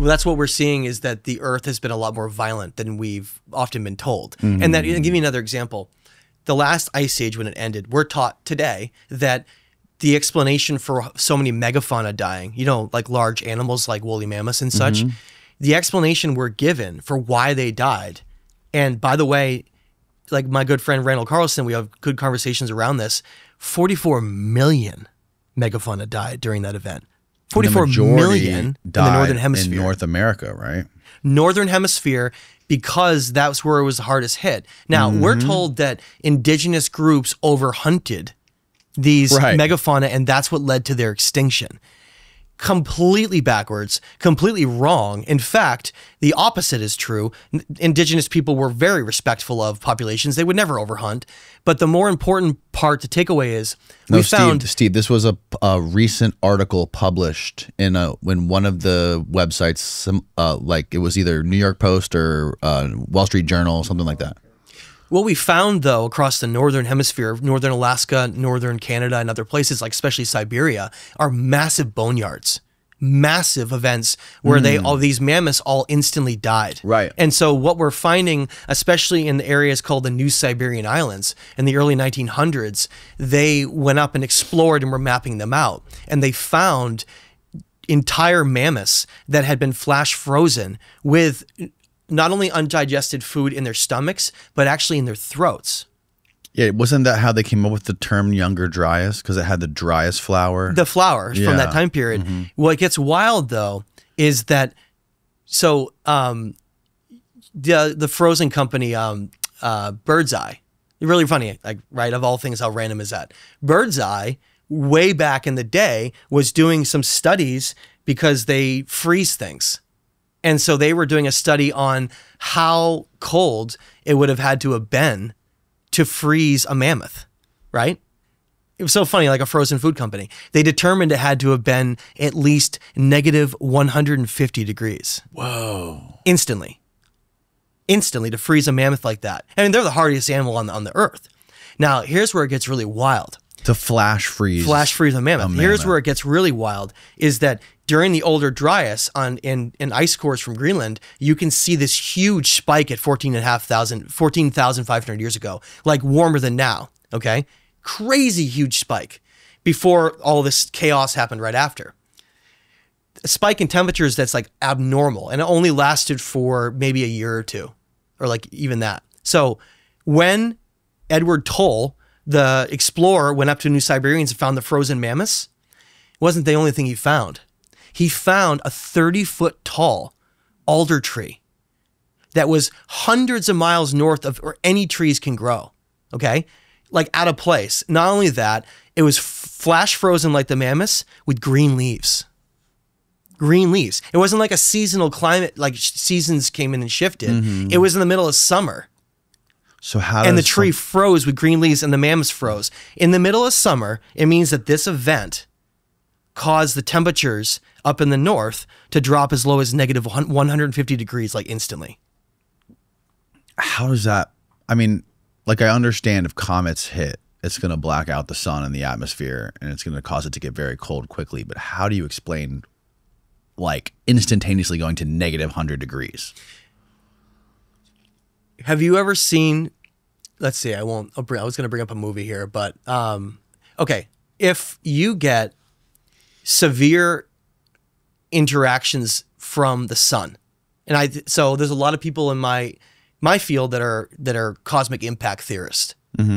well, that's what we're seeing is that the Earth has been a lot more violent than we've often been told. And that, and give you another example. The last ice age, when it ended, we're taught today that the explanation for so many megafauna dying, you know, like large animals like woolly mammoths and such, mm-hmm. the explanation we're given for why they died. And by the way, like my good friend Randall Carlson, we have good conversations around this. 44 million megafauna died during that event. The 44 majority million in the northern hemisphere. in North America, right? northern hemisphere because that's where it was the hardest hit. Now, we're Mm-hmm. told that indigenous groups overhunted these Right. megafauna and that's what led to their extinction. Completely backwards, completely wrong. In fact, the opposite is true. N- Indigenous people were very respectful of populations. They would never overhunt. But the more important part to take away is No, we Steve, found Steve, this was a, a recent article published in a when one of the websites, some uh, like it was either New York Post or uh, Wall Street Journal, something like that. What we found, though, across the northern hemisphere, northern Alaska, northern Canada, and other places, like especially Siberia, are massive boneyards, massive events where they mm. all these mammoths all instantly died. Right. And so, what we're finding, especially in the areas called the New Siberian Islands in the early 1900s, they went up and explored and were mapping them out, and they found entire mammoths that had been flash frozen with not only undigested food in their stomachs, but actually in their throats. Yeah, wasn't that how they came up with the term "younger dryas"? Because it had the driest flower. The flowers from that time period. What gets wild though is that so um, the the frozen company um, uh, Birdseye, really funny, like right of all things, how random is that? Birdseye, way back in the day, was doing some studies because they freeze things. And so they were doing a study on how cold it would have had to have been to freeze a mammoth, right? It was so funny, like a frozen food company. They determined it had to have been at least negative 150 degrees Whoa! instantly. Instantly to freeze a mammoth like that. I mean, they're the hardiest animal on the, on the earth. Now, here's where it gets really wild To flash freeze. flash freeze a mammoth. a Here's where it gets really wild is that during the older Dryas on in, in ice cores from Greenland, you can see this huge spike at 14,500 14,500 years ago, like warmer than now, okay? Crazy huge spike before all this chaos happened right after. A spike in temperatures that's like abnormal and it only lasted for maybe a year or two or like even that. So when Edward Toll, the explorer, went up to New Siberians and found the frozen mammoths, it wasn't the only thing he found. He found a 30 foot tall alder tree that was hundreds of miles north of where any trees can grow. Okay. Like out of place. Not only that, it was flash frozen like the mammoths with green leaves. Green leaves. It wasn't like a seasonal climate, like seasons came in and shifted. Mm-hmm. It was in the middle of summer So how and the tree some- froze with green leaves and the mammoths froze. In the middle of summer, it means that this event caused the temperatures up in the north to drop as low as negative 150 degrees, like instantly. how does that? I mean, like I understand if comets hit, it's going to black out the sun in the atmosphere and it's going to cause it to get very cold quickly. But how do you explain, like instantaneously going to negative hundred degrees? Have you ever seen? Let's see. I won't. Bring, I was going to bring up a movie here, but um, okay. If you get severe interactions from the sun, and I so there's a lot of people in my my field that are that are cosmic impact theorists.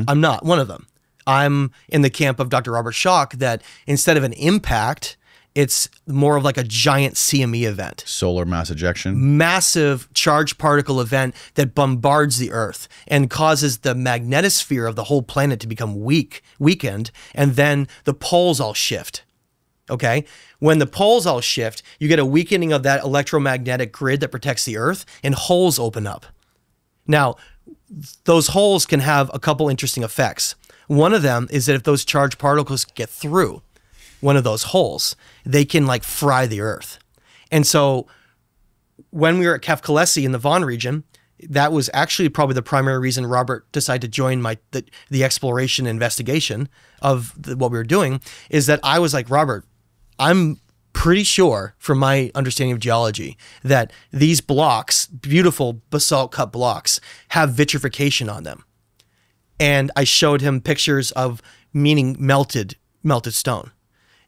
I'm not one of them. I'm in the camp of Dr. Robert Schoch that instead of an impact, it's more of like a giant CME event Solar mass ejection. massive charged particle event that bombards the Earth and causes the magnetosphere of the whole planet to become weak, weakened, and then the poles all shift. Okay? When the poles all shift, you get a weakening of that electromagnetic grid that protects the Earth, and holes open up. Now, those holes can have a couple interesting effects. One of them is that if those charged particles get through one of those holes, they can like fry the Earth. And so when we were at Kefkalesi in the Van region, that was actually probably the primary reason Robert decided to join my the, the exploration investigation of the, what we were doing is that I was like Robert, I'm pretty sure, from my understanding of geology, that these blocks, beautiful basalt cut blocks, have vitrification on them. And I showed him pictures of meaning melted melted stone.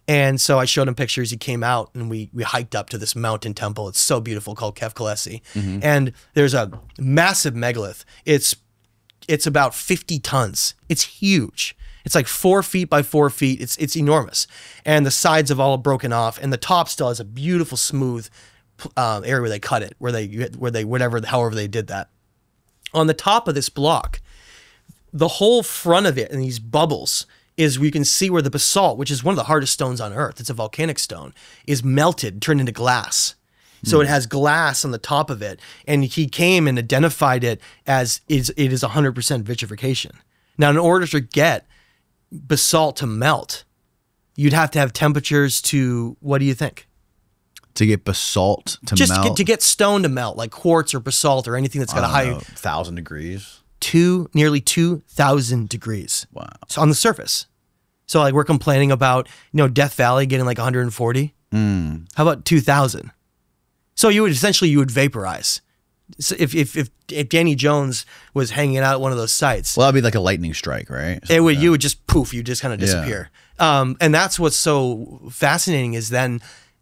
And so I showed him pictures. He came out and we we hiked up to this mountain temple. It's so beautiful called Kefkalesi. And there's a massive megalith. It's it's about 50 tons. It's huge. It's like four feet by four feet. It's it's enormous, and the sides have all broken off, and the top still has a beautiful smooth um, area where they cut it, where they where they whatever however they did that. On the top of this block, the whole front of it and these bubbles is we can see where the basalt, which is one of the hardest stones on earth, it's a volcanic stone, is melted, turned into glass. So it hmm. has glass on the top of it, and he came and identified it as is it is 100% vitrification. Now, in order to get basalt to melt, you'd have to have temperatures to what do you think? To get basalt to Just melt. Just to get stone to melt, like quartz or basalt or anything that's got a high know, thousand degrees. Two nearly two thousand degrees. Wow. So on the surface. So like we're complaining about you know Death Valley getting like 140. Mm. How about 2000? So you would essentially you would vaporize. So if if if, if Danny Jones was hanging out at one of those sites, Well, that'd be like a lightning strike, right? it would you would just poof, you just kind of disappear. Um, and that's what's so fascinating is then.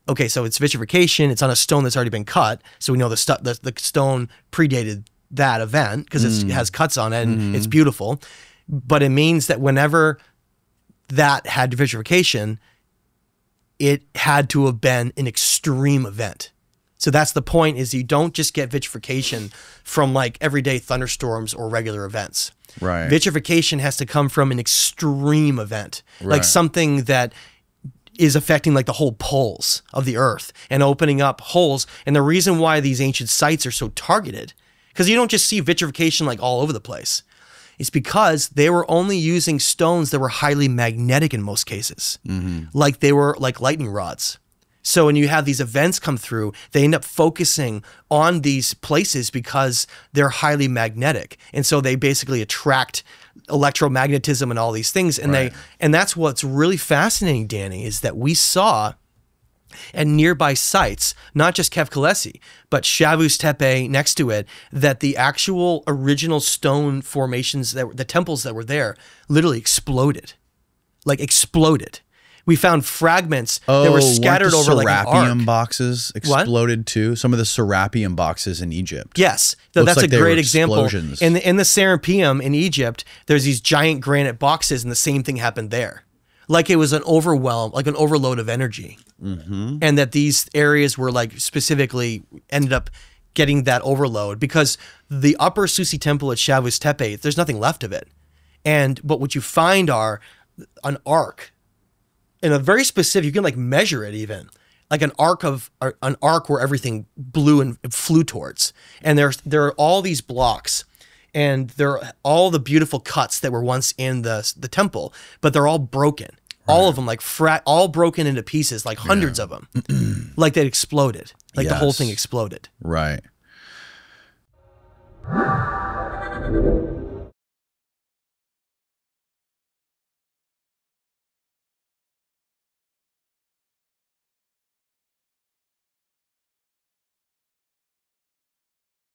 Okay, so it's vitrification. It's on a stone that's already been cut, so we know the stu- the, the stone predated that event because it mm. has cuts on it and mm-hmm. it's beautiful. But it means that whenever that had vitrification, it had to have been an extreme event. So that's the point is you don't just get vitrification from like everyday thunderstorms or regular events. Right. Vitrification has to come from an extreme event, Right. like something that is affecting like the whole poles of the earth and opening up holes. And the reason why these ancient sites are so targeted, because you don't just see vitrification like all over the place, It's because they were only using stones that were highly magnetic in most cases, mm-hmm. like they were like lightning rods. So when you have these events come through, they end up focusing on these places because they're highly magnetic. And so they basically attract electromagnetism and all these things. And Right. they and that's what's really fascinating, Danny, is that we saw at nearby sites, not just Kefkalesi, but Shavus Tepe next to it, that the actual original stone formations that were, the temples that were there literally exploded. Like exploded. We found fragments that oh, were scattered over like an arc. boxes exploded too. Some of the Serapeum boxes in Egypt. Yes, th- that's like a great example. In the in the Serapeum in Egypt, there's these giant granite boxes, and the same thing happened there. Like it was an overwhelm, like an overload of energy, Mm-hmm. and that these areas were like specifically ended up getting that overload because the upper Susi temple at Shavus Tepe, there's nothing left of it, and but what you find are an arc and a very specific. You can like measure it even like an arc of an arc where everything blew and flew towards. And there's there are all these blocks, and there are all the beautiful cuts that were once in the the temple, but they're all broken. All of them like frat, all broken into pieces, like hundreds of them, like they exploded, like the whole thing exploded. Right.